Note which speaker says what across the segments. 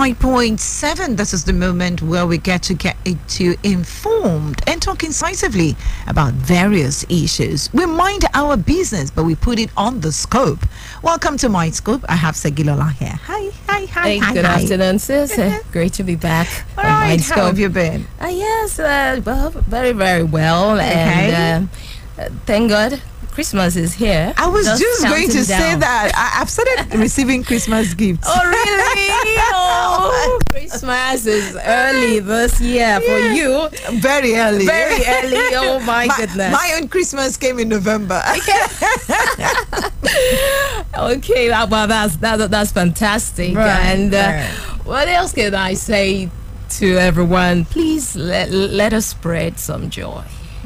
Speaker 1: 89.7. This is the moment where we get to get you informed and talk incisively about various issues. We mind our business, but we put it on the scope. Welcome to Mindscope. I have Segilola here. Hi, hi, hi,
Speaker 2: Hey,
Speaker 1: hi.
Speaker 2: good
Speaker 1: hi.
Speaker 2: afternoon, sis. Great to be back.
Speaker 1: All right,
Speaker 2: Mind
Speaker 1: how have you been?
Speaker 2: Uh, yes, uh, well, very, very well.
Speaker 1: Okay.
Speaker 2: And uh, thank God, Christmas is here.
Speaker 1: I was just, going to
Speaker 2: counting
Speaker 1: say that. I, I've started receiving Christmas gifts.
Speaker 2: Oh, really? oh, Christmas is early this year for you.
Speaker 1: Very early.
Speaker 2: Very early. Oh, my,
Speaker 1: my,
Speaker 2: goodness.
Speaker 1: my own Christmas came in November.
Speaker 2: okay, that, well, that's, that, that's fantastic.
Speaker 1: Right,
Speaker 2: and uh,
Speaker 1: right.
Speaker 2: what else can I say to everyone? Please let, let us spread some joy.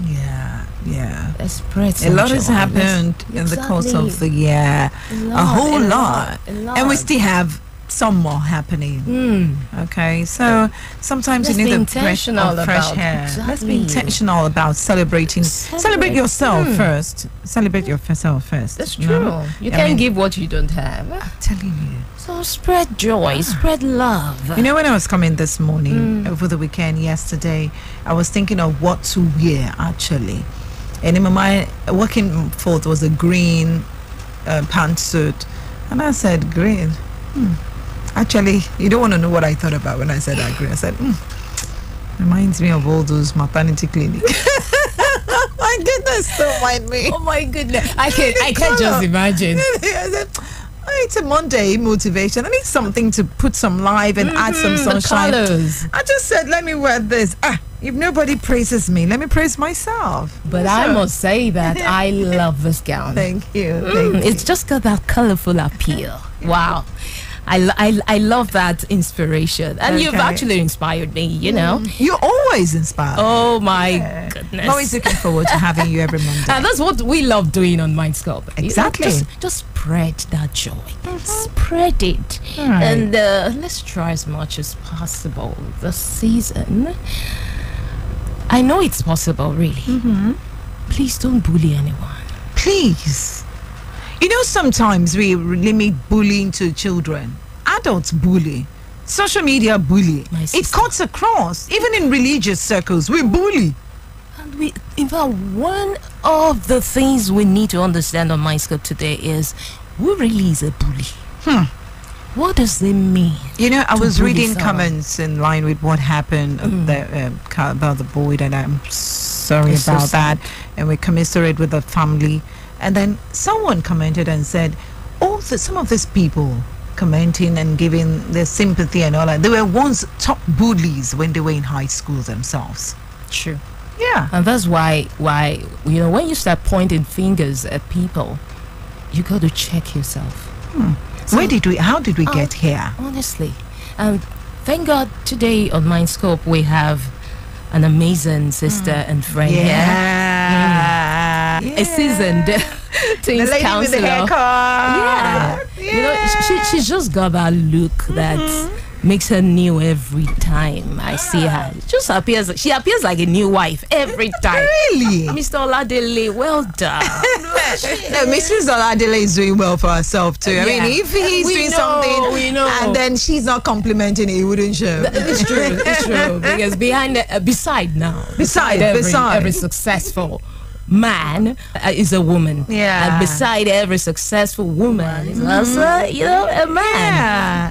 Speaker 1: yeah, yeah.
Speaker 2: Let's spread
Speaker 1: A lot has happened in the course of the year.
Speaker 2: A
Speaker 1: A, whole
Speaker 2: a
Speaker 1: lot.
Speaker 2: lot, a
Speaker 1: And we still have some more happening.
Speaker 2: Mm.
Speaker 1: Okay, so sometimes
Speaker 2: Let's
Speaker 1: you need the fresh,
Speaker 2: intentional
Speaker 1: of fresh hair. Let's be intentional about celebrating. Celebrate,
Speaker 2: Celebrate.
Speaker 1: yourself
Speaker 2: Mm.
Speaker 1: first. Celebrate yourself first.
Speaker 2: That's
Speaker 1: you
Speaker 2: true.
Speaker 1: know?
Speaker 2: You can't
Speaker 1: mean-
Speaker 2: give what you don't have.
Speaker 1: I'm telling you.
Speaker 2: So spread joy, spread love.
Speaker 1: You know, when I was coming this morning
Speaker 2: Mm.
Speaker 1: over the weekend yesterday, I was thinking of what to wear actually. And in my mind, working forth was a green uh, pantsuit. And I said, green. Hmm. Actually, you don't want to know what I thought about when I said that green. I said, hmm. Reminds me of all those maternity clinics. my goodness, don't mind me.
Speaker 2: oh my goodness, I can I can just imagine.
Speaker 1: I said, "Oh, it's a Monday motivation. I need something to put some life and add some
Speaker 2: Mm, the colors.
Speaker 1: I just said, let me wear this. Ah, if nobody praises me, let me praise myself.
Speaker 2: But I must say that I love this gown.
Speaker 1: Thank you.
Speaker 2: Mm,
Speaker 1: you.
Speaker 2: it's just got that colorful appeal. Wow. I, I, I love that inspiration. And you've actually inspired me, you know.
Speaker 1: You're always inspired.
Speaker 2: Oh my
Speaker 1: Yeah.
Speaker 2: goodness.
Speaker 1: I'm always looking forward to having you every Monday.
Speaker 2: And that's what we love doing on Mindscope. You know,
Speaker 1: Exactly.
Speaker 2: just, just spread that joy. Spread it.
Speaker 1: Right.
Speaker 2: And uh, let's try as much as possible this season. I know it's possible, really.
Speaker 1: Mm-hmm.
Speaker 2: Please don't bully anyone.
Speaker 1: Please. You know, sometimes we limit bullying to children. Adults bully. Social media bully. It cuts across. Even in religious circles, we bully.
Speaker 2: And we, in fact, one of the things we need to understand on Mindscope today is who really is a bully?
Speaker 1: Hmm.
Speaker 2: What does it mean?
Speaker 1: You know, I was reading comments in line with what happened
Speaker 2: Mm.
Speaker 1: the, ca- about the boy, and I'm sorry
Speaker 2: It's
Speaker 1: about
Speaker 2: sad.
Speaker 1: that. And we commiserate with the family. And then someone commented and said, "Oh, the, some of these people commenting and giving their sympathy and all that, they were once top bullies when they were in high school themselves."
Speaker 2: True.
Speaker 1: Yeah.
Speaker 2: And that's why, why you know, when you start pointing fingers at people, you got to check yourself. So-
Speaker 1: Where did we? How did we
Speaker 2: Oh.
Speaker 1: get here?
Speaker 2: Honestly, and thank God today on Mindscope we have an amazing sister mm. and friend here,
Speaker 1: Yeah. Mm.
Speaker 2: a seasoned
Speaker 1: The
Speaker 2: teens
Speaker 1: lady with the
Speaker 2: counselor.
Speaker 1: haircut.
Speaker 2: Yeah. You know, she, she's just got that look that
Speaker 1: Mm-hmm.
Speaker 2: Makes her new every time I see her. It just appears, she appears like a new wife every time.
Speaker 1: Really?
Speaker 2: Mr. Oladele, well done.
Speaker 1: no, Mrs. Oladele is doing well for herself too. I mean, if he's
Speaker 2: We
Speaker 1: doing
Speaker 2: know,
Speaker 1: something and then she's not complimenting it, it wouldn't show.
Speaker 2: It's true. It's true. Because behind, the, uh, beside now,
Speaker 1: Beside,
Speaker 2: every,
Speaker 1: beside.
Speaker 2: every successful man uh, is a woman.
Speaker 1: Yeah.
Speaker 2: And beside every successful woman is also, you know, a man.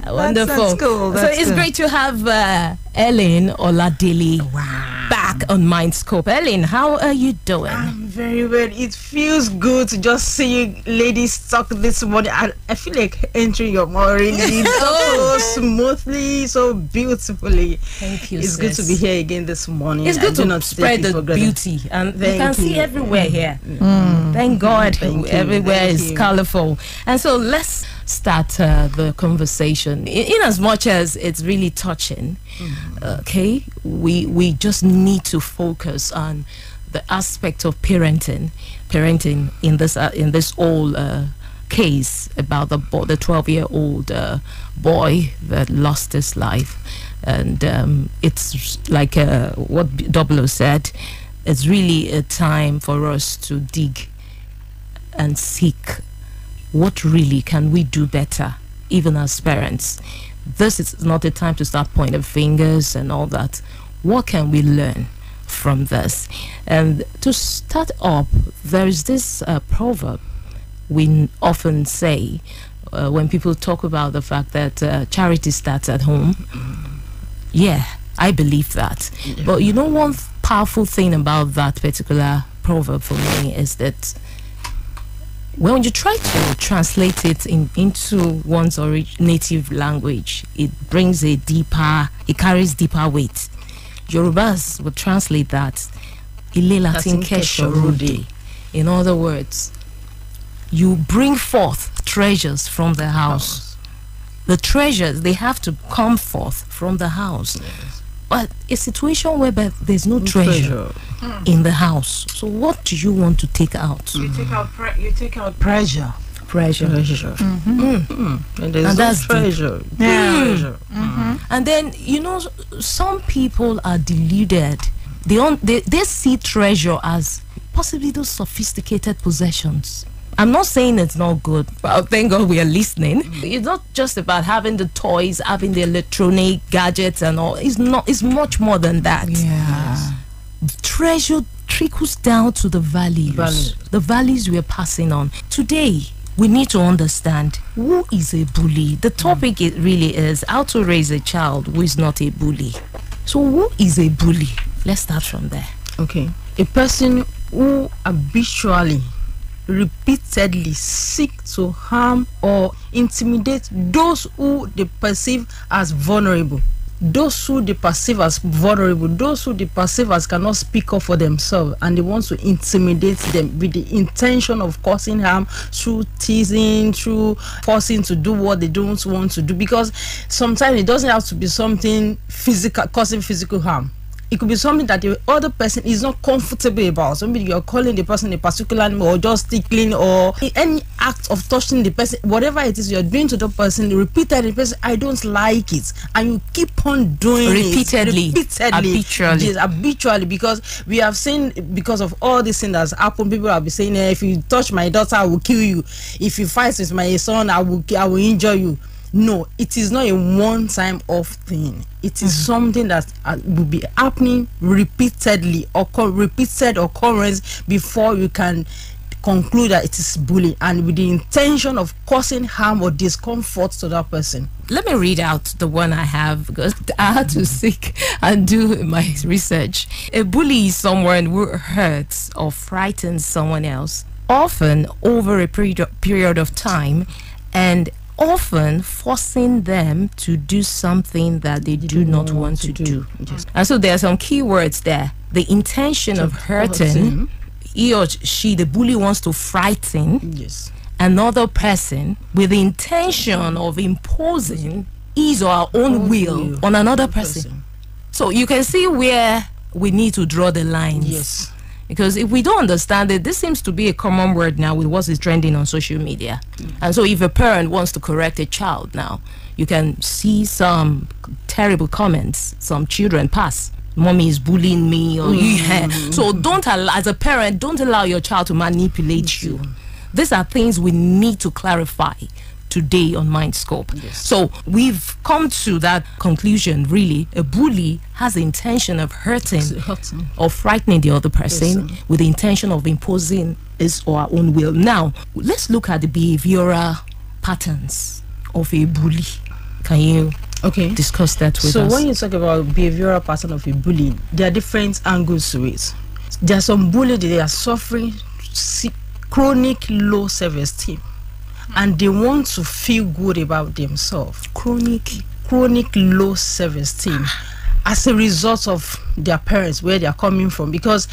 Speaker 1: Yeah,
Speaker 2: Wonderful.
Speaker 1: that's cool,
Speaker 2: so it's
Speaker 1: good.
Speaker 2: great to have uh, Ellen Oladele
Speaker 1: Wow.
Speaker 2: Back on Mindscope. Ellen, how are you doing?
Speaker 3: I'm very well. It feels good to just see you ladies talk this morning. I, I feel like entering your morning so smoothly, so beautifully.
Speaker 2: Thank you.
Speaker 3: It's good to be here again this morning.
Speaker 2: It's good to
Speaker 3: not
Speaker 2: spread the beauty, and you
Speaker 3: Thank
Speaker 2: can see everywhere here.
Speaker 1: Mm.
Speaker 2: Thank God,
Speaker 3: Thank you.
Speaker 2: everywhere
Speaker 3: Thank
Speaker 2: is
Speaker 3: you.
Speaker 2: colorful. And so let's start uh, the conversation. In, in as much as it's really touching, okay, we we just need to focus on the aspect of parenting, parenting in this uh, in this whole uh, case about the bo- the 12 year old uh, boy that lost his life, and um, it's like uh, what Double O said. It's really a time for us to dig and seek what really can we do better even as parents this is not the time to start pointing fingers and all that. What can we learn from this? And to start up, there is this uh, proverb we often say uh, when people talk about the fact that uh, charity starts at home. Yeah, I believe that. But you know, one powerful thing about that particular proverb for me is that when you try to translate it in, into one's orig- native language, it brings a deeper, it carries deeper weight. Yorubas would translate that Ile Latin Keshorude. In other words, you bring forth treasures from the house. The treasures, they have to come forth from the house. But a situation whereby there's no treasure hmm. in the house. So what do you want to take out?
Speaker 1: You take out pre- you take out pressure.
Speaker 2: Pressure.
Speaker 3: Treasure.
Speaker 2: Mm. Mm-hmm. Hmm. Hmm.
Speaker 3: And there's
Speaker 2: And
Speaker 3: no
Speaker 2: that's deep.
Speaker 3: treasure.
Speaker 1: Yeah.
Speaker 3: Treasure. Mm-hmm.
Speaker 2: And then you know, some people are deluded. They on, they they see treasure as possibly those sophisticated possessions. I'm not saying it's not good, but thank God we are listening. It's not just about having the toys, having the electronic gadgets and all. It's not. It's much more than that.
Speaker 1: Yeah.
Speaker 2: treasure trickles down to the values,
Speaker 3: Values.
Speaker 2: the values we are passing on. Today, we need to understand who is a bully. The mm. topic it really is how to raise a child who is not a bully. So, who is a bully? Let's start from there.
Speaker 3: Okay. A person who habitually, repeatedly seek to harm or intimidate those who they perceive as vulnerable. Those who they perceive as vulnerable, those who they perceive as cannot speak up for themselves, and they want to intimidate them with the intention of causing harm through teasing, through forcing to do what they don't want to do. Because sometimes it doesn't have to be something physical, causing physical harm it could be something that the other person is not comfortable about. So maybe you're calling the person a particular name or just tickling or any act of touching the person, whatever it is you're doing to the person, repeatedly, the person, I don't like it. And you keep on doing
Speaker 2: Repeatedly,
Speaker 3: it. Repeatedly.
Speaker 2: habitually.
Speaker 3: Yes, habitually. Because we have seen, because of all these things that's happened, people have been saying, eh, if you touch my daughter, I will kill you. If you fight with my son, I will, I will injure you. No, it is not a one time off thing. It is something that uh, will be happening repeatedly, occur repeated occurrence before you can conclude that it is bullying and with the intention of causing harm or discomfort to that person.
Speaker 2: Let me read out the one I have because I had to seek and do my research. A bully is someone who hurts or frightens someone else, often over a period period of time, and often forcing them to do something that they do not want to do.
Speaker 3: Yes.
Speaker 2: And so there are some key words there. The intention of hurting,
Speaker 3: hurting.
Speaker 2: he or she, the bully wants to frighten
Speaker 3: Yes.
Speaker 2: another person with the intention of imposing his or her own will
Speaker 3: will
Speaker 2: on another person. So you can see where we need to draw the lines.
Speaker 3: Yes.
Speaker 2: Because if we don't understand it, this seems to be a common word now with what is trending on social media. Mm. And so if a parent wants to correct a child now, you can see some terrible comments some children pass. Mommy is bullying me, or mm. yeah. So don't allow, as a parent, don't allow your child to manipulate you. These are things we need to clarify today on Mindscope. So we've come to that conclusion. Really, a bully has the intention of hurting or frightening the other person with the intention of imposing his or her own will. Now, let's look at the behavioral patterns of a bully. Can you
Speaker 3: Okay.
Speaker 2: discuss that with
Speaker 3: so
Speaker 2: us?
Speaker 3: when you talk about behavioral pattern of a bully, there are different angles to it. There are some bullies that they are suffering chronic low self-esteem, and they want to feel good about themselves.
Speaker 2: Chronic.
Speaker 3: Chronic low self-esteem as a result of their parents, where they are coming from, because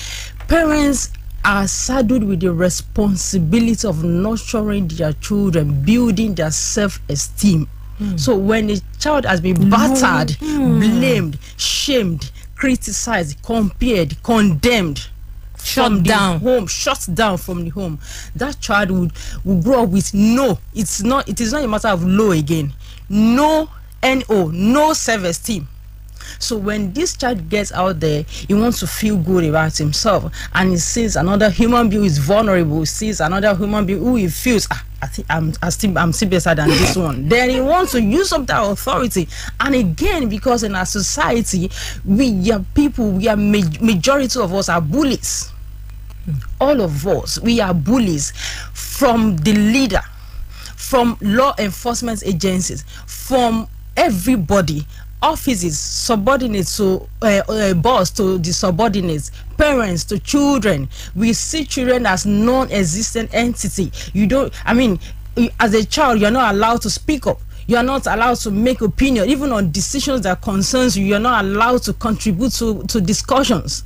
Speaker 3: parents are saddled with the responsibility of nurturing their children, building their self-esteem. Hmm. So when a child has been battered, hmm. blamed, shamed, criticized, compared, condemned,
Speaker 2: Shut down.
Speaker 3: home, shut down from the home, that child would will grow up with no. It's not. It is not a matter of low again. No, no, no self-esteem. So when this child gets out there, he wants to feel good about himself, and he sees another human being is vulnerable, he sees another human being who he feels. Ah, I think I'm, I still, I'm still better than this one. Then he wants to use up that authority. And again, because in our society, we are people, we are ma- majority of us are bullies. All of us, we are bullies from the leader, from law enforcement agencies, from everybody offices subordinates to uh, uh, boss to the subordinates parents to children. We see children as non-existent entity. You don't i mean as a child you're not allowed to speak up. You are not allowed to make opinion. Even on decisions that concerns you you're not allowed to contribute to to discussions.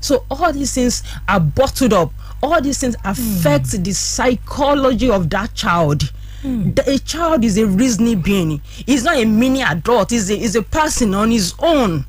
Speaker 3: So all these things are bottled up. All these things affect the psychology of that child. The- a child is a reasoning being. He's not a mini adult. He's a, he's a person on his own.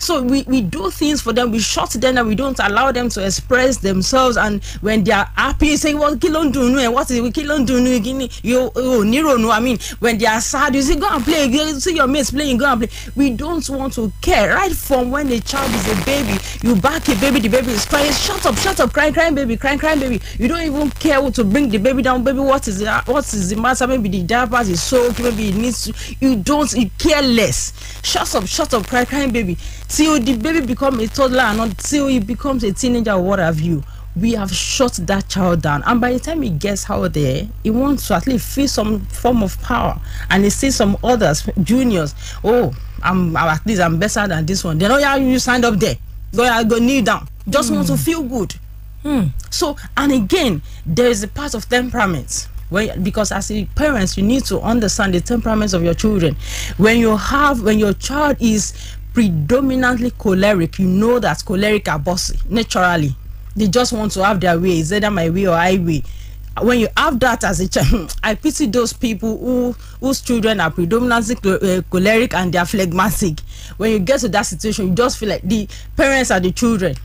Speaker 3: So we, we do things for them. We shut them and we don't allow them to express themselves. And when they are happy, you say, "Well, kill on do no, what is it? Kill on do no, gini, you oh Nero no." I mean, when they are sad, you say, "Go and play." You see your mates playing, go and play. We don't want to care. Right from when the child is a baby, you back a baby, the baby is crying. Shut up, shut up, crying, crying baby, crying, crying baby. You don't even care to bring the baby down. Baby, what is it? What is the matter? Maybe the diapers is soaked. Maybe it needs. To, you don't. You care less. Shut up, shut up, crying, crying baby. Till the baby become a toddler and until he becomes a teenager or what have you. We have shut that child down, and by the time he gets out there, he wants to at least feel some form of power, and he sees some others, juniors. Oh, I'm at least I'm better than this one. Then oh yeah, you signed up there. Go yeah, go kneel down. Just want to hmm. feel good. Hmm. So, and again, there is a part of temperament. When, because as a parents, you need to understand the temperaments of your children. When you have, when your child is predominantly choleric, you know that choleric are bossy naturally. They just want to have their way. It's either my way or highway. When you have that as a child, I pity those people who whose children are predominantly uh, choleric and they are phlegmatic. When you get to that situation, you just feel like the parents are the children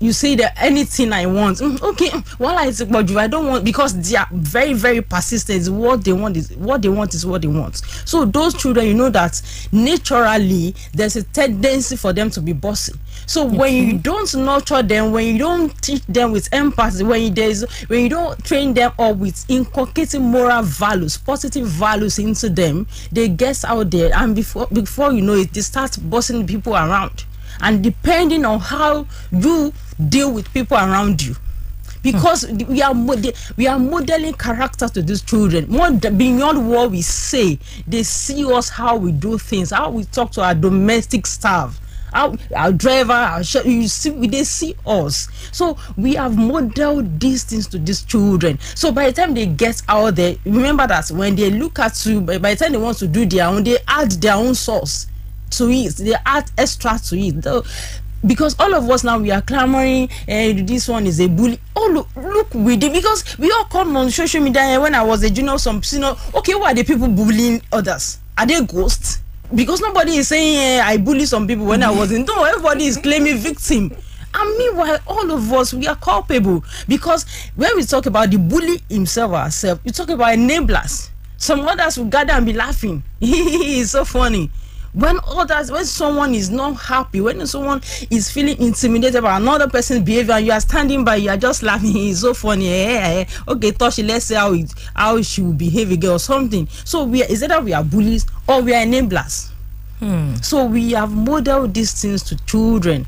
Speaker 3: you say that anything I want, mm, okay, while I say, but I don't want because they are very, very persistent. What they want is what they want is what they want. So those children, you know that naturally there's a tendency for them to be bossy. So when you don't nurture them, when you don't teach them with empathy, when you, there's when you don't train them up with inculcating moral values, positive values into them, they get out there and before before you know it, they start bossing people around and depending on how you deal with people around you. Because hmm. we are we are modeling character to these children. More beyond what we say they see us how we do things how we talk to our domestic staff how our driver our sh- you see they see us. So we have modeled these things to these children. So by the time they get out there remember that when they look at you by, by the time they want to do their own they add their own sauce to it they add extra to it. Though- because all of us now we are clamoring eh, this one is a bully. Oh look look we did because we all come on social media eh, when i was a junior some senior okay why are the people bullying others? Are they ghosts? Because nobody is saying eh, i bully some people when i wasn't no everybody is claiming victim. And meanwhile all of us we are culpable. Because when we talk about the bully himself or herself we talk about enablers. Some others will gather and be laughing. It's so funny when others when someone is not happy when someone is feeling intimidated by another person's behavior and you are standing by you are just laughing. It's so funny. Eh, eh, eh. okay touch let's see how it how she will behave again or something. So we are, is either we are bullies or we are enablers. So we have modeled these things to children.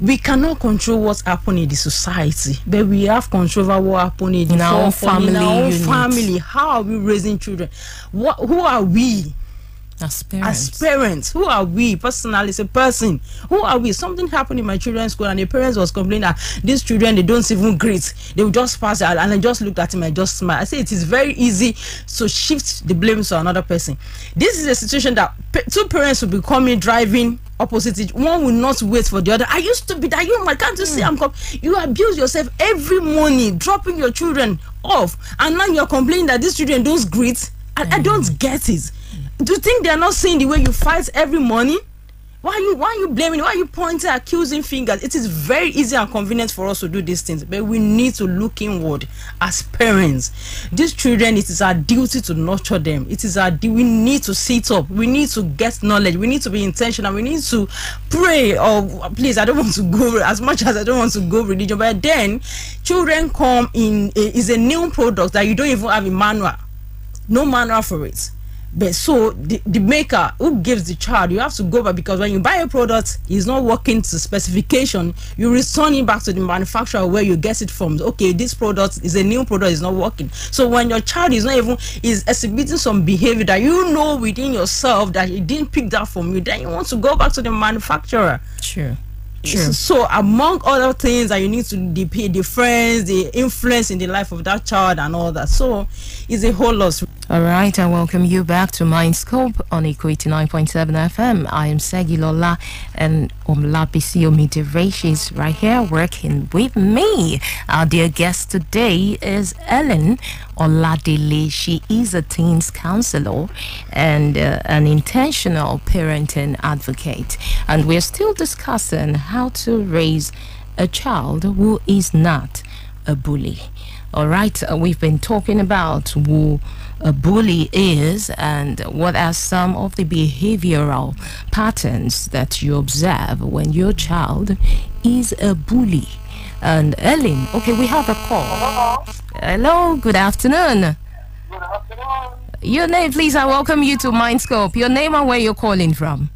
Speaker 3: We cannot control what's happening in the society but we have control over what happening in
Speaker 2: In our own
Speaker 3: forefront, in our
Speaker 2: family
Speaker 3: own
Speaker 2: unit.
Speaker 3: family. How are we raising children? What who are we
Speaker 2: as parents.
Speaker 3: as parents who are we personally? As a person who are we? Something happened in my children's school and the parents was complaining that these children they don't even greet. They will just pass out and i just looked at him i just smiled. I say it is very easy to shift the blame to another person. This is a situation that two parents will be coming driving opposite each one will not wait for the other. I used to be that you my can't you see hmm. i'm com- you abuse yourself every morning dropping your children off. And now you're complaining that these children don't greet. I, I don't get it do you think they are not seeing the way you fight every morning? Why are you why are you blaming why are you pointing accusing fingers? It is very easy and convenient for us to do these things but we need to look inward as parents. These children it is our duty to nurture them. It is our we need to sit up. We need to get knowledge. We need to be intentional. We need to pray or please i don't want to go as much as i don't want to go religion but then children come in a, is a new product that you don't even have a manual no manual for it but so the, the maker who gives the child you have to go back because when you buy a product it's not working to specification you return it back to the manufacturer where you get it from okay this product is a new product is not working so when your child is not even is exhibiting some behavior that you know within yourself that he didn't pick that from you then you want to go back to the manufacturer
Speaker 2: sure
Speaker 3: Sure. So, among other things that you need to the, the friends, the influence in the life of that child, and all that. So, it's a whole lot.
Speaker 2: All right, I welcome you back to Mindscope on Eko 89.7 FM. I am Segilola and Omlapisi Omidire. is right here working with me. Our dear guest today is Ellen Oladele. She is a teens counselor and uh, an intentional parenting advocate. And we're still discussing how to raise a child who is not a bully. All right, uh, we've been talking about who a bully is and what are some of the behavioral patterns that you observe when your child is a bully. And Ellen, okay, we have a call.
Speaker 4: Hello.
Speaker 2: Hello, good afternoon.
Speaker 4: Good afternoon.
Speaker 2: Your name, please. I welcome you to Mindscope. Your name and where you're calling from.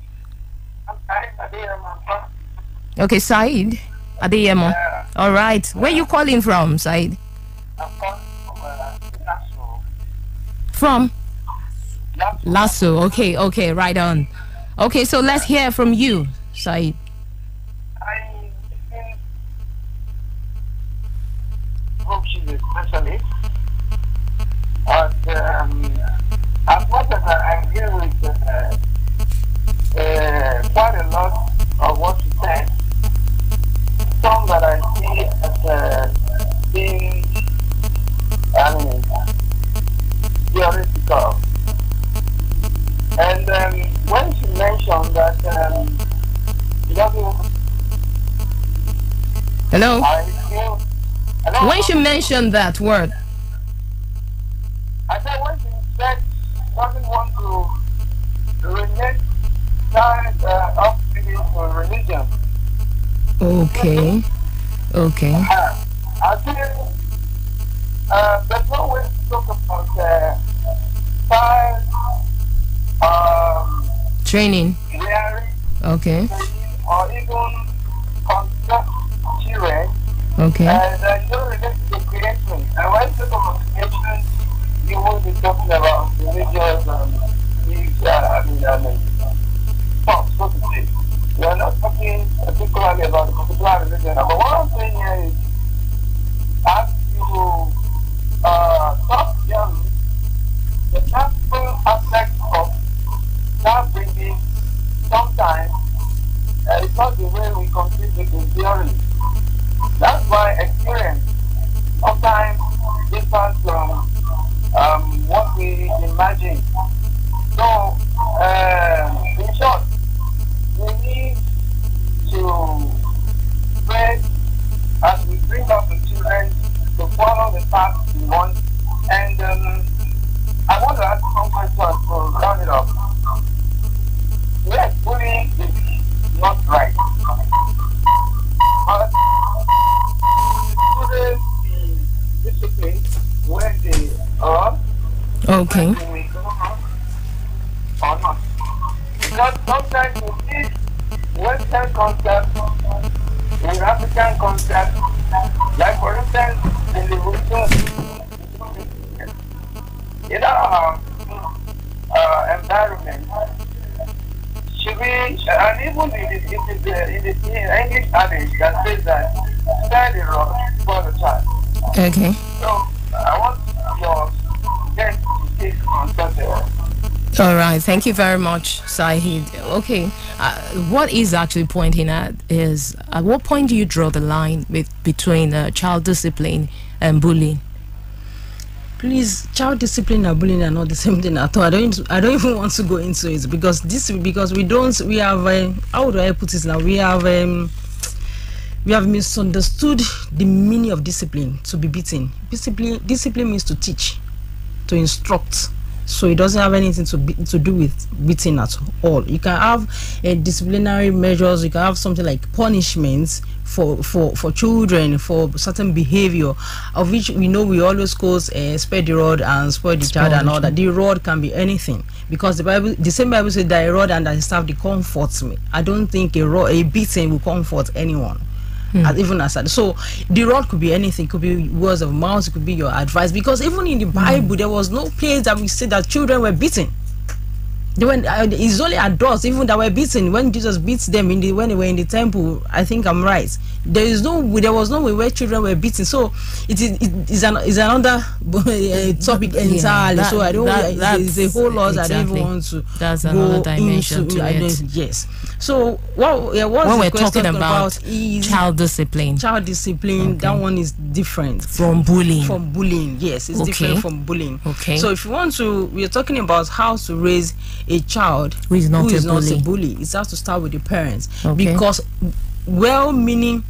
Speaker 4: I'm Said.
Speaker 2: Okay, Said Adeyemo.
Speaker 4: Yeah.
Speaker 2: All right. Where you calling from, Said?
Speaker 4: I'm calling from uh, Nassau.
Speaker 2: From
Speaker 4: Nassau.
Speaker 2: Lasso. Okay, okay, right on. Okay, so let's hear from you, Said.
Speaker 4: I think hope she's a specialist. And um, as much as I agree with uh, uh, quite a lot of what she said, some that I see as uh, being, I mean, theoretical. And um, when she mentioned that um, she doesn't
Speaker 2: Hello?
Speaker 4: Feel. Hello?
Speaker 2: When she mentioned that word,
Speaker 4: I said when she said she doesn't want to relate child uh, upbringing to religion.
Speaker 2: Okay, okay,
Speaker 4: Uh, I feel uh, there's no way to talk about uh, child um,
Speaker 2: training, okay,
Speaker 4: or even concept children
Speaker 2: okay,
Speaker 4: And uh, you don't relate to the creation. And when you talk about creation, you will be talking about religious um, beliefs, uh, I mean, I mean, thoughts, so to say. Are not talking particularly about a
Speaker 2: very much, Sahid. Okay, uh, what is actually pointing at is at what point do you draw the line with, between uh, child discipline and bullying?
Speaker 3: please child discipline and bullying are not the same thing at all i don't i don't even want to go into it because this because we don't we have uh, how do i put it now we have um, we have misunderstood the meaning of discipline to be beaten discipline discipline means to teach to instruct so it doesn't have anything to be, to do with beating at all. You can have uh, disciplinary measures you can have something like punishments for for for children for certain behavior of which we know we always cause uh, spare the rod and spoil the child and all that. The rod can be anything because the bible the same bible says that a rod and a staff they comforts me. I don't think a rod a beating will comfort anyone Hmm. as, even as that. So the rod could be anything, could be words of mouth, it could be your advice. Because even in the hmm. Bible, there was no place that we say that children were beaten. They were, uh, it's only adults even that were beaten when Jesus beats them in the when they were in the temple. I think I'm right. There is no there was no way where children were beaten. So it is it is an is another uh, topic
Speaker 2: Yeah,
Speaker 3: entirely.
Speaker 2: that-
Speaker 3: so I don't.
Speaker 2: that-
Speaker 3: it's a whole lot. I don't even want to.
Speaker 2: That's
Speaker 3: go
Speaker 2: another dimension
Speaker 3: into-
Speaker 2: to
Speaker 3: I
Speaker 2: it.
Speaker 3: Yes. So what? Yeah, what's the
Speaker 2: we're talking
Speaker 3: question
Speaker 2: about,
Speaker 3: is
Speaker 2: child discipline
Speaker 3: child discipline that one is different
Speaker 2: from bullying
Speaker 3: from bullying yes it's
Speaker 2: Okay.
Speaker 3: different from bullying
Speaker 2: Okay.
Speaker 3: so if you want to we're talking about how to raise a child
Speaker 2: Who is not a bully.
Speaker 3: bully it has to start with the parents
Speaker 2: Okay.
Speaker 3: because well-meaning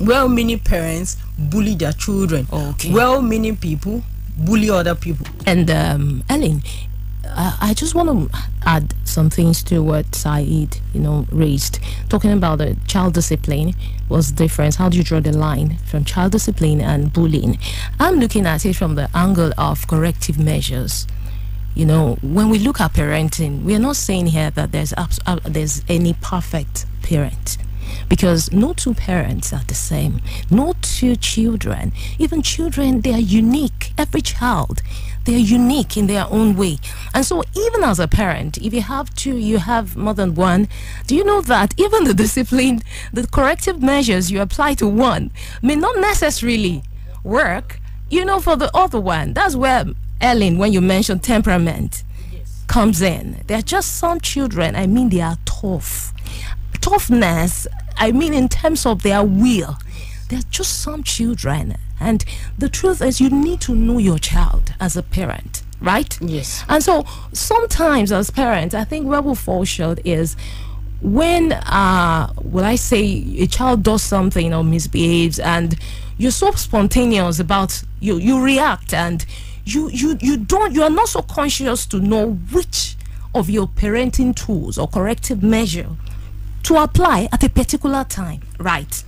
Speaker 3: well-meaning parents bully their children
Speaker 2: Okay.
Speaker 3: well-meaning people bully other people
Speaker 2: And um, Ellen, I, I just want to add some things to what Saeed, you know, raised. Talking about the child discipline was different. How do you draw the line from child discipline and bullying? I'm looking at it from the angle of corrective measures. You know, when we look at parenting, we are not saying here that there's abs- uh, there's any perfect parent because no two parents are the same. No two children, even children, they are unique. Every child, they are unique in their own way. And so, even as a parent, if you have two, you have more than one, do you know that even the discipline, the corrective measures you apply to one may not necessarily work, you know, for the other one? That's where, Ellen, when you mentioned temperament, comes in. There are just some children, I mean, they are tough. Toughness, I mean, in terms of their will. There are just some children. And the truth is, you need to know your child as a parent, right?
Speaker 3: Yes.
Speaker 2: And so sometimes as parents, I think where we fall short is when uh will I say a child does something or misbehaves and you're so spontaneous about you you react and you you you don't you are not so conscious to know which of your parenting tools or corrective measure to apply at a particular time right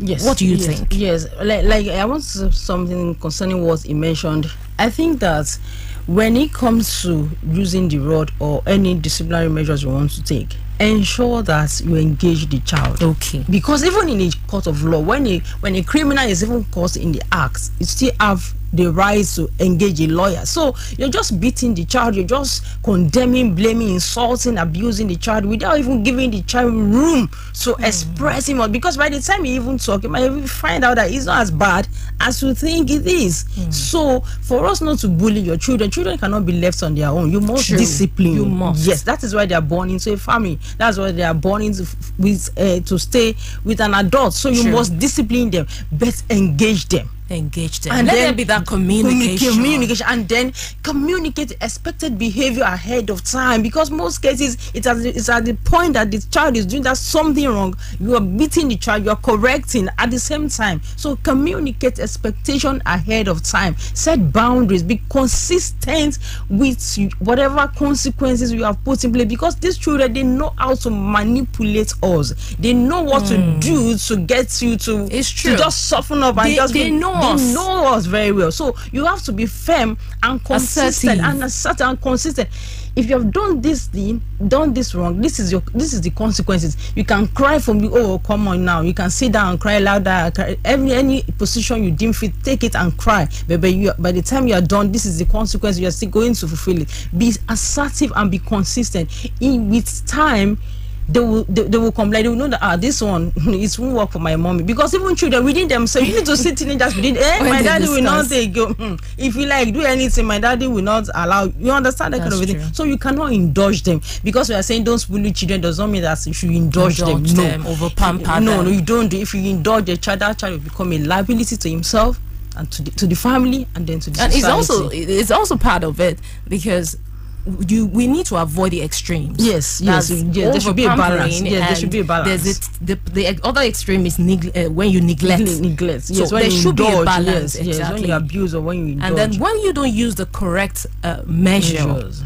Speaker 3: Yes.
Speaker 2: What do you
Speaker 3: yes,
Speaker 2: think?
Speaker 3: Yes. Like, like I want to say something concerning what he mentioned. I think that when it comes to using the rod or any disciplinary measures you want to take, ensure that you engage the child.
Speaker 2: okay
Speaker 3: Because even in a court of law, when a when a criminal is even caught in the act, you still have the right to engage a lawyer. So you're just beating the child, you're just condemning, blaming, insulting, abusing the child without even giving the child room to express him. Because by the time you even talk, you might even find out that it's not as bad as you think it is. So for us not to bully your children, children cannot be left on their own. You must
Speaker 2: True.
Speaker 3: discipline.
Speaker 2: You must.
Speaker 3: Yes, that is why they are born into a family. That's why they are born into f- with uh, to stay with an adult. So you
Speaker 2: True.
Speaker 3: must discipline them, but engage them.
Speaker 2: Engage them let there be that communication
Speaker 3: communication, and then communicate expected behavior ahead of time. Because most cases, it has, it's at the point that the child is doing that something wrong. You are beating the child, you are correcting at the same time. So communicate expectation ahead of time. Set boundaries. Be consistent with whatever consequences you have put in place. Because these children, they know how to manipulate us. They know what to do to get you to,
Speaker 2: Hmm. It's
Speaker 3: to
Speaker 2: true.
Speaker 3: just soften up and
Speaker 2: They-
Speaker 3: just
Speaker 2: they
Speaker 3: be- they know us very well. So you have to be firm and consistent
Speaker 2: Assertive.
Speaker 3: and assertive and consistent. If you have done this thing, done this wrong, this is your this is the consequences. You can cry from you. Oh, come on now. You can sit down and cry louder. Cry. Every any position you deem fit, take it and cry. But by, you, by the time you are done, this is the consequence. You are still going to fulfill it. Be assertive and be consistent. In with time, they will they, they will come like they will know that ah this one it won't work for my mommy. Because even children within themselves you need to see teenagers within eh
Speaker 2: When
Speaker 3: my
Speaker 2: they
Speaker 3: daddy will not
Speaker 2: discuss.
Speaker 3: take go hmm, if you like do anything my daddy will not allow you. Understand that kind of
Speaker 2: That's
Speaker 3: thing
Speaker 2: true.
Speaker 3: so you cannot indulge them. Because we are saying don't bully children does not mean that you should indulge,
Speaker 2: Indulge
Speaker 3: them no.
Speaker 2: them, over-pamper
Speaker 3: no
Speaker 2: them.
Speaker 3: no you don't do. If you indulge a child that child will become a liability to himself and to the, to the family and then to the
Speaker 2: and it's also it's also part of it because you we need to avoid the extremes.
Speaker 3: Yes, yes,
Speaker 2: That's
Speaker 3: yes, there should be a balance. Yes, there should be a balance.
Speaker 2: There's it, the, the other extreme is neg- uh, when you neglect.
Speaker 3: Neglect, neglect.
Speaker 2: So
Speaker 3: when
Speaker 2: there
Speaker 3: you
Speaker 2: should be a balance,
Speaker 3: Yes, yes, when you abuse or when you indulge.
Speaker 2: and then when you don't use the correct uh, measure,
Speaker 3: Measures.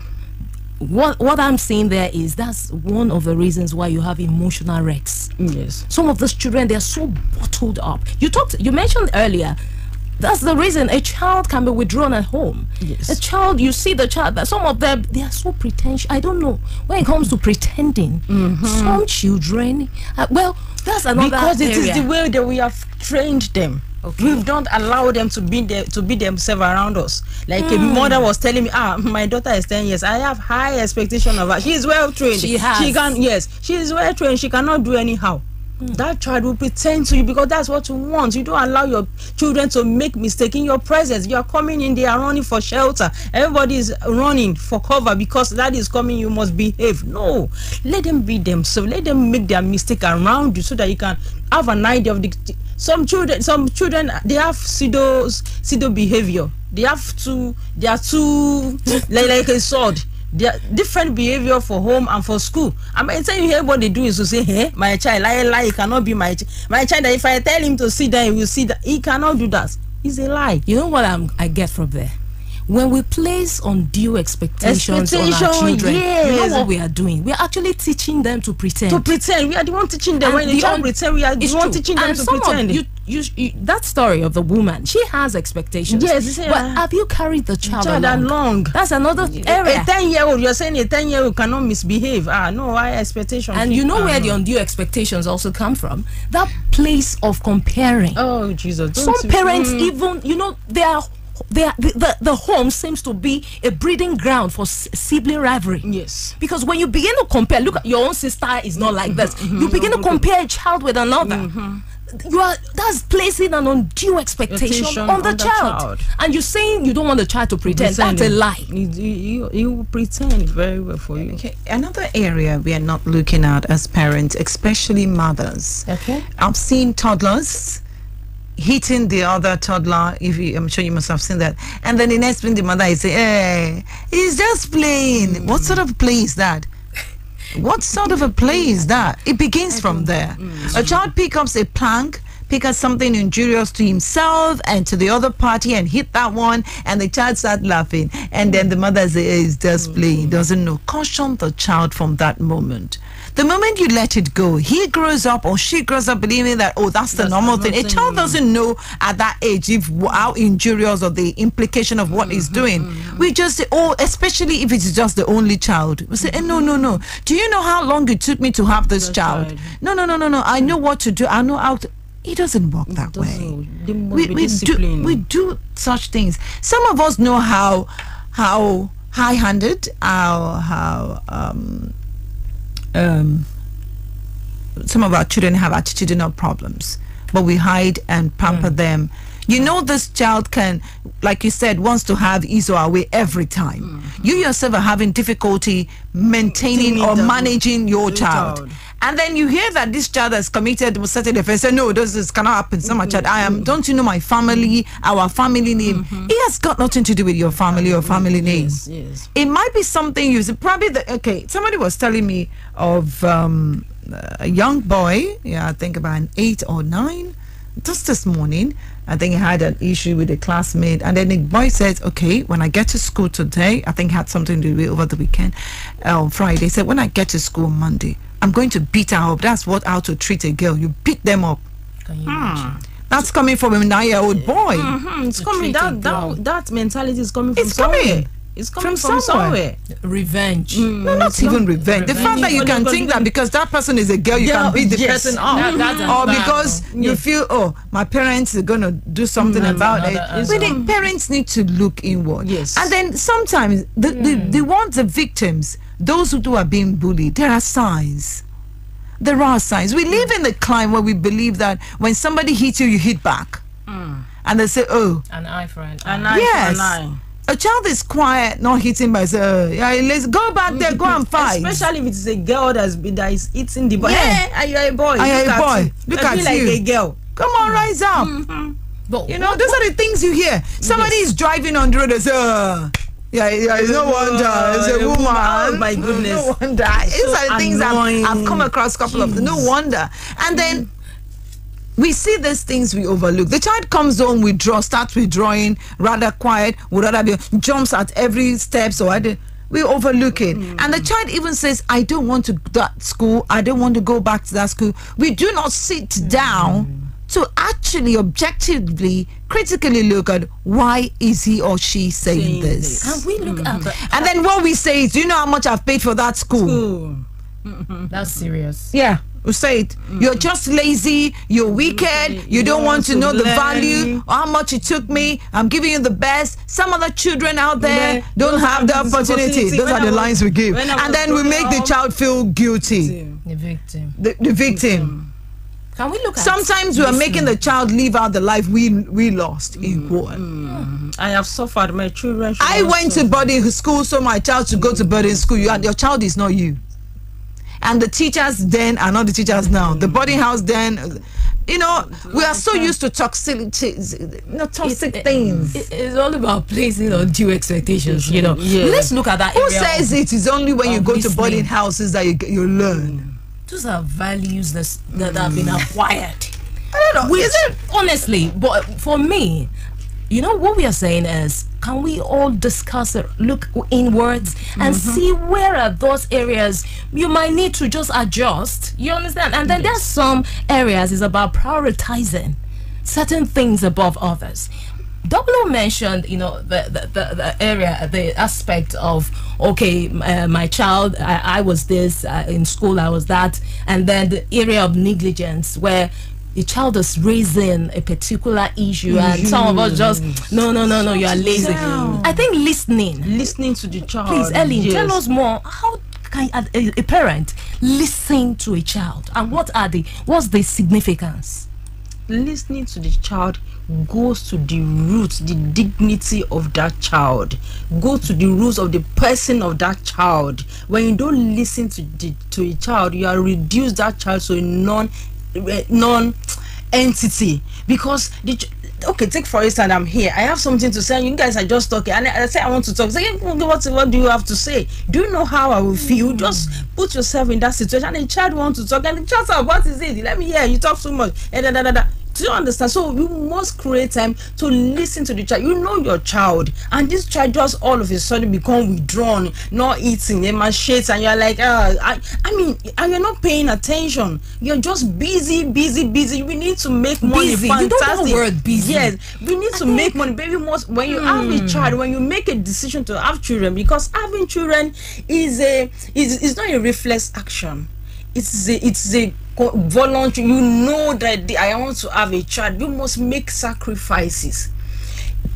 Speaker 2: what what I'm saying there is that's one of the reasons why you have emotional wrecks.
Speaker 3: Yes.
Speaker 2: Some of those children they are so bottled up. You talked you mentioned earlier. That's the reason a child can be withdrawn at home.
Speaker 3: Yes.
Speaker 2: A child, you see the child, that some of them they are so pretentious. I don't know when it comes to pretending. Some children, uh, well, that's another
Speaker 3: because it is
Speaker 2: area.
Speaker 3: the way that we have trained them.
Speaker 2: Okay.
Speaker 3: We don't allow them to be there to be themselves around us. Like a mother was telling me, ah, my daughter is ten years. I have high expectation of her. She is well trained.
Speaker 2: She has.
Speaker 3: She can yes. She is well trained. She cannot do anyhow. That child will pretend to you because that's what you want. You don't allow your children to make mistake in your presence. You are coming in, they are running for shelter. Everybody is running for cover because that is coming. You must behave. No, let them be themselves. Let them make their mistake around you so that you can have an idea of the. Some children, some children, they have pseudo pseudo behavior. They have to. They are too like, like a sword they are different behavior for home and for school by the time you hear what they do is to say hey my child lie lie he cannot be my child my child if i tell him to sit down he will sit down he cannot do that it's a lie
Speaker 2: You know what I'm, I get from there? When we place undue expectations on our
Speaker 3: Expectation,
Speaker 2: children, you know what we are doing? We are actually teaching them to pretend.
Speaker 3: to pretend we are the one teaching them
Speaker 2: And
Speaker 3: when the child
Speaker 2: un-
Speaker 3: pretend we are the one
Speaker 2: true.
Speaker 3: teaching them
Speaker 2: and
Speaker 3: to
Speaker 2: of
Speaker 3: pretend
Speaker 2: You, you, you, that story of the woman, she has expectations.
Speaker 3: Yes, uh,
Speaker 2: but have you carried the child,
Speaker 3: child
Speaker 2: along?
Speaker 3: along
Speaker 2: That's another area.
Speaker 3: a ten year old you're saying a ten year old cannot misbehave ah no high expectation
Speaker 2: and you know
Speaker 3: Ah,
Speaker 2: where
Speaker 3: no.
Speaker 2: the undue expectations also come from? That place of comparing.
Speaker 3: oh jesus don't
Speaker 2: Some parents
Speaker 3: Mm.
Speaker 2: even, you know, they are. They are, the, the, the home seems to be a breeding ground for sibling rivalry.
Speaker 3: yes
Speaker 2: Because when you begin to compare, look at your own sister is not like this.
Speaker 3: Mm-hmm.
Speaker 2: You begin to compare a child with another. You are that's placing an undue expectation
Speaker 3: Expectation
Speaker 2: on the
Speaker 3: on the
Speaker 2: child.
Speaker 3: child.
Speaker 2: and you're saying you don't want the child to pretend. That's a lie.
Speaker 3: you, you, you pretend very well for you
Speaker 1: Okay, another area we are not looking at as parents, especially mothers.
Speaker 2: Okay.
Speaker 1: I've seen toddlers hitting the other toddler. If you, I'm sure you must have seen that. And then the next thing the mother is saying, "Hey, he's just playing." What sort of play is that? What sort of a play is that? It begins from there. A child picks up a plank, pick up something injurious to himself and to the other party and hit that one, and the child starts laughing. And then the mother says, "Eh, "Is just playing." Doesn't know. Caution the child from that moment. The moment you let it go, he grows up or she grows up believing that oh, that's the
Speaker 3: That's
Speaker 1: normal thing. A child doesn't know at that age if how injurious or the implication of what he's doing. We just say, oh, especially if it's just the only child. We say, eh, no, no, no. Do you know how long it took me to have this child. No, no, no, no, no. I know what to do. I know how to. It doesn't work that way.
Speaker 3: Doesn't- must
Speaker 1: We, we do we do such things. Some of us know how how high-handed, how how um um some of our children have attitudinal problems, but we hide and pamper
Speaker 3: Hmm.
Speaker 1: them. You know, this child can, like you said, wants to have his or her way every time. You yourself are having difficulty maintaining or managing your child. And then you hear that this child has committed a certain offense. Say, no, this is cannot happen. So my child, I am. Don't you know my family, our family name? It has got nothing to do with your family or family name
Speaker 3: yes yes
Speaker 1: it might be something you probably the okay somebody was telling me of um, a young boy yeah i think about an eight or nine just this morning i think he had an issue with a classmate and then the boy says okay when i get to school today i think he had something to do with over the weekend uh, friday he said when i get to school monday i'm going to beat her up that's what how to treat a girl you beat them up
Speaker 2: Can you imagine?
Speaker 1: that's coming from a nine-year-old boy
Speaker 3: Mhm, it's coming that, that that mentality is coming from
Speaker 1: It's coming.
Speaker 3: somewhere it's coming
Speaker 1: From
Speaker 3: from,
Speaker 1: somewhere.
Speaker 3: somewhere,
Speaker 2: Revenge.
Speaker 1: No, not even
Speaker 3: not
Speaker 1: revenge. The fact that you can think that because that person is a girl, you
Speaker 3: Girl,
Speaker 1: can beat the
Speaker 3: yes.
Speaker 1: person up,
Speaker 2: That- that's
Speaker 1: or
Speaker 2: bad,
Speaker 1: because
Speaker 2: though.
Speaker 1: you
Speaker 3: Yeah.
Speaker 1: feel, oh, my parents are gonna do something
Speaker 3: Mm,
Speaker 1: about it. But the parents need to look inward.
Speaker 3: Yes.
Speaker 1: and then sometimes the the, the ones the victims, those who do are being bullied, there are signs. There are signs. We live in the climate where we believe that when somebody hits you, you hit back, and they say, oh.
Speaker 2: An eye for an eye.
Speaker 3: an
Speaker 2: eye.
Speaker 3: eye
Speaker 1: Yes.
Speaker 3: for an eye.
Speaker 1: A child is quiet, not hitting by say, yeah, let's go back there, go and fight.
Speaker 3: Especially if it's a girl that's been that is eating the boy.
Speaker 1: Yeah.
Speaker 3: Hey, are you a boy?
Speaker 1: Are you
Speaker 3: Look
Speaker 1: a boy?
Speaker 3: you.
Speaker 1: Look
Speaker 3: I
Speaker 1: at
Speaker 3: feel like a girl.
Speaker 1: Come on, rise up.
Speaker 2: But
Speaker 1: You know,
Speaker 2: what-
Speaker 1: those are the things you hear. Somebody is driving on the road and say, uh, yeah, yeah, it's no wonder. It's a
Speaker 3: a
Speaker 1: woman.
Speaker 3: woman. Oh, my goodness.
Speaker 1: No wonder. These
Speaker 3: so
Speaker 1: are the things I've, I've come across a couple of them. No wonder. And then we see these things we overlook. The child comes home, withdraw, starts withdrawing, rather quiet, would rather be jumps at every step. So I did. We overlook it. Mm. And the child even says, I don't want to that school. I don't want to go back to that school. We do not sit mm. down to actually objectively, critically look at why is he or she saying,
Speaker 3: Saying
Speaker 1: this.
Speaker 2: and we look at mm-hmm. the,
Speaker 1: And then what we say is, do you know how much I've paid for that school?
Speaker 3: Ooh. Mm-hmm.
Speaker 2: that's serious.
Speaker 1: Yeah, we say it. Mm. You're just lazy. You're mm-hmm. wicked. You, don't want to
Speaker 3: to
Speaker 1: know the value or how much it took me. I'm giving you the best. Some other children out there
Speaker 3: Yeah,
Speaker 1: don't
Speaker 3: don't
Speaker 1: have the
Speaker 3: have this
Speaker 1: opportunity.
Speaker 3: opportunity.
Speaker 1: Those
Speaker 3: When
Speaker 1: are
Speaker 3: I
Speaker 1: the
Speaker 3: was-
Speaker 1: lines we give, and then we
Speaker 3: growing
Speaker 1: make the child feel guilty.
Speaker 2: The victim.
Speaker 1: The, the victim.
Speaker 2: Can we look at
Speaker 1: Sometimes we are making the child live out the life we we lost in mm. quote. Mm.
Speaker 3: I have suffered. My children.
Speaker 1: I
Speaker 3: not
Speaker 1: went to boarding school, so my child should go to boarding school. You and your child is not you. And the teachers then are not the teachers now. The mm. boarding house then, you know, we are so used to toxic, you know, toxic
Speaker 2: It-
Speaker 1: things.
Speaker 2: it- it's all about placing undue expectations. You know,
Speaker 3: Yeah.
Speaker 2: let's look at that.
Speaker 1: Who
Speaker 2: area
Speaker 1: says it is only when you
Speaker 2: of
Speaker 1: go to boarding houses that you you learn?
Speaker 2: Those are values that, that have been mm. acquired.
Speaker 1: I don't know.
Speaker 2: Which,
Speaker 1: is it?
Speaker 2: honestly, but for me, you know what we are saying is, can we all discuss it, look inwards, and mm-hmm. see where are those areas you might need to just adjust? You understand? And then there's some areas is about prioritizing certain things above others. Double mentioned, you know, the, the, the, the area, the aspect of, okay, uh, my child, I, I was this, uh, in school I was that, and then the area of negligence where the child is raising a particular issue and some of us just, no, no, no, no, you are lazy.
Speaker 1: down.
Speaker 2: I think listening,
Speaker 3: listening to the child.
Speaker 2: please, Ellen,
Speaker 3: yes.
Speaker 2: tell us more. How can a, a, a parent listen to a child and what are the, what's the significance?
Speaker 3: listening to the child goes to the roots the dignity of that child. Go to the roots of the person of that child. When you don't listen to the to a child you are reduce that child to a non eh, non entity. Because the okay take for instance i'm here. I have something to say and you guys are just talking. And i, I say i want to talk. Say what, what do you have to say? Do you know how i will feel? Just put yourself in that situation and the child want to talk and the child say what is it? Let me hear. You talk so much. Eh, da, da, da, da. Do you understand? So you must create time to listen to the child. You know your child and this child just all of a sudden become withdrawn not eating emaciates and you're like uh, I, I mean and you're not paying attention. You're just busy busy busy. We need to make money.
Speaker 2: Busy. You
Speaker 3: fantastic
Speaker 2: don't know the word busy.
Speaker 3: yes we need to make money. Baby must when you have a child when you make a decision to have children because having children is a is, is not a reflex action. It's a it's a voluntary you know that the, i want to have a child. You must make sacrifices.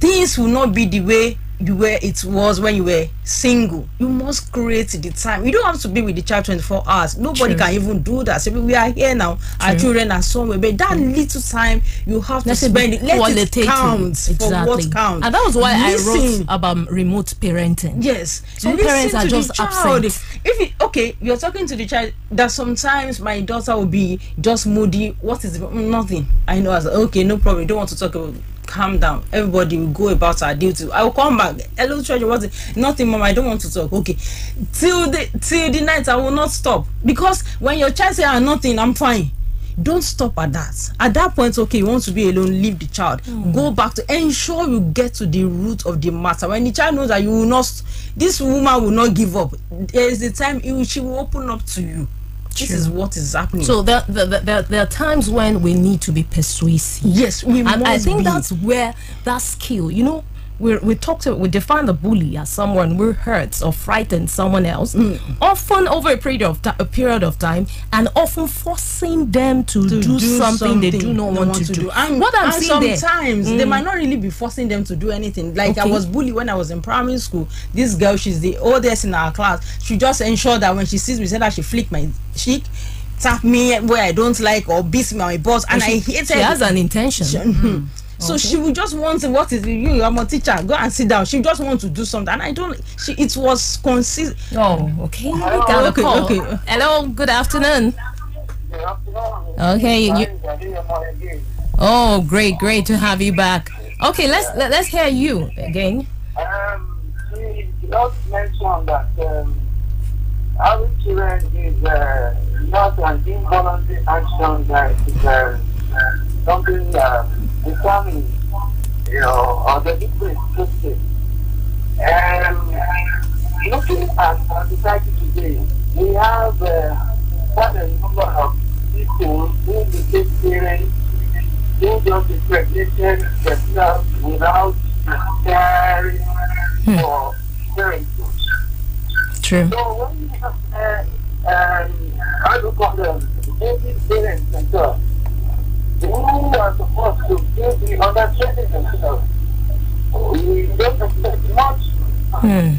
Speaker 3: Things will not be the way you were it was when you were single you must create the time you don't have to be with the child 24 hours nobody
Speaker 2: True.
Speaker 3: can even do that so we are here now our children are somewhere but that little time you have to
Speaker 2: Let's
Speaker 3: spend it let it count for what counts
Speaker 2: And that was why I wrote about remote parenting.
Speaker 3: Yes.
Speaker 2: Some
Speaker 3: Listen
Speaker 2: parents are just absent.
Speaker 3: If it, okay, you're talking to the child that sometimes my daughter will be just moody. What is it? Nothing? I know. I said, okay, no problem. Don't want to talk about. Calm down. Everybody will go about our duty. I will come back. Hello, treasure. What's it? Nothing, mom. I don't want to talk. Okay. Till the till the night, I will not stop because when your child say, "Ah, nothing," I'm fine don't stop at that at that point okay you want to be alone leave the child go back to ensure you get to the root of the matter when the child knows that you will not this woman will not give up there is a time will, she will open up to you this is what is happening
Speaker 2: So there, there, there, there are times when we need to be persuasive.
Speaker 3: yes we
Speaker 2: and I think
Speaker 3: be.
Speaker 2: that's where that skill, you know, we we talked about, we define the bully as someone who hurts or frightens someone else,
Speaker 3: Mm.
Speaker 2: often over a period of a period of time, and often forcing them to,
Speaker 3: to
Speaker 2: do, something, they do not want, to, do.
Speaker 3: And,
Speaker 2: what I'm
Speaker 3: and
Speaker 2: seeing there,
Speaker 3: sometimes they might not really be forcing them to do anything. Like I was bullied when I was in primary school. This girl, she's the oldest in our class. She just ensure that when she sees me, say that she flick my cheek, tap me where I don't like, or beat me on my boss, and I hated.
Speaker 2: she has an intention.
Speaker 3: Mhm. So she would just want to, what is it? You, I'm a teacher. Go and sit down. She just want to do something, and I don't. She it was consist.
Speaker 2: Oh, okay. We got
Speaker 3: okay, okay.
Speaker 2: Hello, good afternoon.
Speaker 4: Good afternoon.
Speaker 2: Okay, you,
Speaker 4: Hi, Daddy, I'm on again.
Speaker 2: Oh, great, great to have you back. Okay, let's let, let's hear you again.
Speaker 4: Um, she just mentioned that um, having children is uh, not an involuntary action that is uh, something uh, determined, you know, or the different system. Um, looking at our society today, we have uh, quite a number of people who became parents who just impregnated themselves without caring for parenthood.
Speaker 2: True.
Speaker 4: So when you have, uh, um, how do you call them, baby parents themselves, who are supposed to give the understanding themselves, we don't expect much.
Speaker 2: Hmm.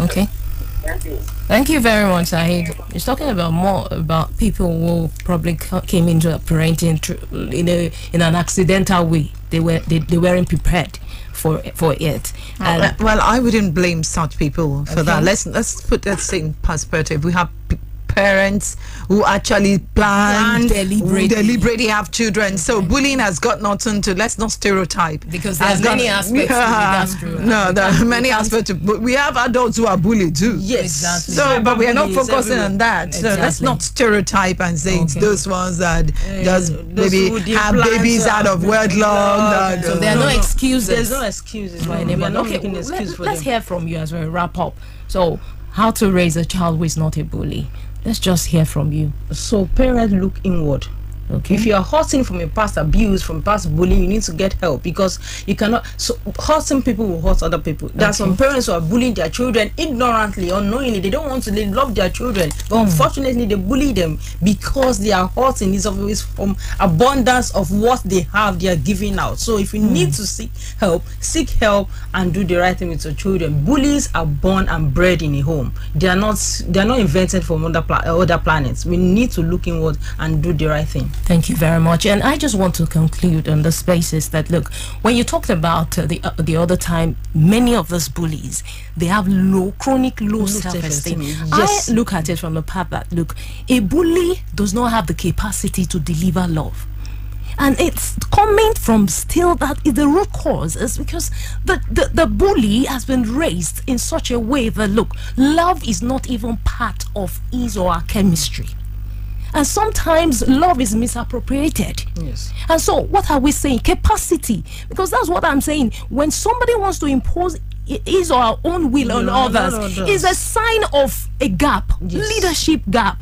Speaker 2: Okay.
Speaker 4: Thank you.
Speaker 2: Thank you very much, Sahid. He's talking about more about people who probably came into a parenting in a in an accidental way. They were they, they weren't prepared for for it. And
Speaker 1: well, I wouldn't blame such people for that. Let's let's put that in perspective. We have parents who actually plan
Speaker 2: Plan deliberately.
Speaker 1: deliberately have children. So bullying has got nothing to. Let's not stereotype
Speaker 2: Because
Speaker 1: Has
Speaker 2: there's many
Speaker 1: got-
Speaker 2: aspects to that's true.
Speaker 1: No, there are many aspects. But we have adults who are bullied too.
Speaker 3: Yes.
Speaker 2: Exactly.
Speaker 1: So, but we are not focusing
Speaker 3: everywhere.
Speaker 1: on that. So let's not stereotype and say it's those ones that just maybe have babies
Speaker 3: uh,
Speaker 1: out of wedlock. that-
Speaker 2: So there are no excuses.
Speaker 3: There's no excuses.
Speaker 2: for
Speaker 3: We
Speaker 2: anyone.
Speaker 3: are not
Speaker 2: Okay,
Speaker 3: making
Speaker 2: let,
Speaker 3: excuse for
Speaker 2: let's
Speaker 3: them.
Speaker 2: hear from you as we wrap up. So, how to raise a child who is not a bully? Let's just hear from you.
Speaker 3: So parents look inward.
Speaker 2: Okay.
Speaker 3: If you are hurting from a past abuse, from past bullying, you need to get help because you cannot. So hurting people will hurt other people. There are some parents who are bullying their children ignorantly, unknowingly. They don't want to. They love their children, but unfortunately, they bully them because they are hurting. Is always from abundance of what they have. They are giving out. So if you hmm. need to seek help, seek help and do the right thing with your children. Bullies are born and bred in a home. They are not. They are not invented from other pla- other planets. We need to look inward and do the right thing.
Speaker 2: Thank you very much. And I just want to conclude on the spaces that look, when you talked about uh, the uh, the other time, many of those bullies they have low, chronic low self-esteem.
Speaker 3: self-esteem, yes.
Speaker 2: I look at it from the part that look, a bully does not have the capacity to deliver love. And it's coming from still that the root cause is because the, the, the bully has been raised in such a way that look, love is not even part of his or her chemistry. And sometimes love is misappropriated.
Speaker 3: Yes.
Speaker 2: And so, what are we saying? Capacity. Because that's what I'm saying. When somebody wants to impose his or her own will on others,
Speaker 3: no, no, no.
Speaker 2: is a sign of a gap,
Speaker 3: Yes.
Speaker 2: leadership gap,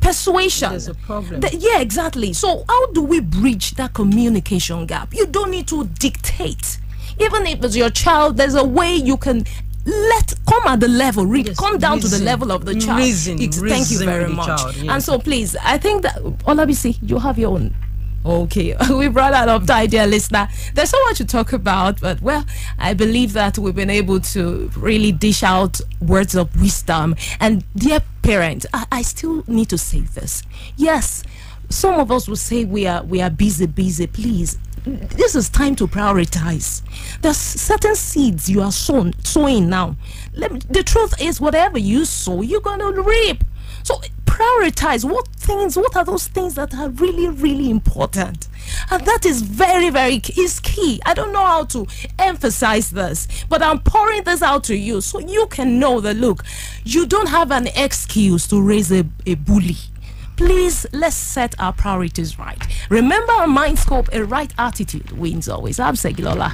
Speaker 2: persuasion.
Speaker 3: There's a problem.
Speaker 2: The- yeah, exactly. So, how do we bridge that communication gap? You don't need to dictate. Even if it's your child, there's a way you can let come at the level, re-
Speaker 3: Yes,
Speaker 2: come down to the level of the child.
Speaker 3: Reason,
Speaker 2: It's- thank you very much.
Speaker 3: child,
Speaker 2: And so, please, I think that Olabisi, you have your own. Okay, we brought that up, to dear listener. There's so much to talk about, but well, I believe that we've been able to really dish out words of wisdom. And dear parents, I, I still need to say this. Yes, some of us will say we are we are busy, busy. Please, this is time to prioritize. There's certain seeds you are sown, sowing now. Me, the truth is, whatever you sow, you're gonna reap. So prioritize what things, what are those things that are really, really important? And that is very, very is key. I don't know how to emphasize this, but I'm pouring this out to you so you can know that look, you don't have an excuse to raise a, a bully. Please let's set our priorities right. Remember our Mindscope, a right attitude wins always. I'm Segilola.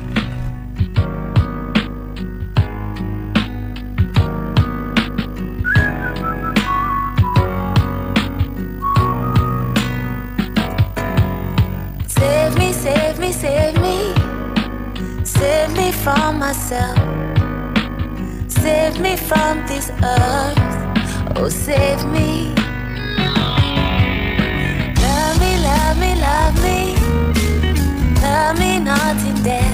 Speaker 5: Save me, save me, save me. Save me from myself. Save me from this earth. Oh, save me. Love me, love me, not death.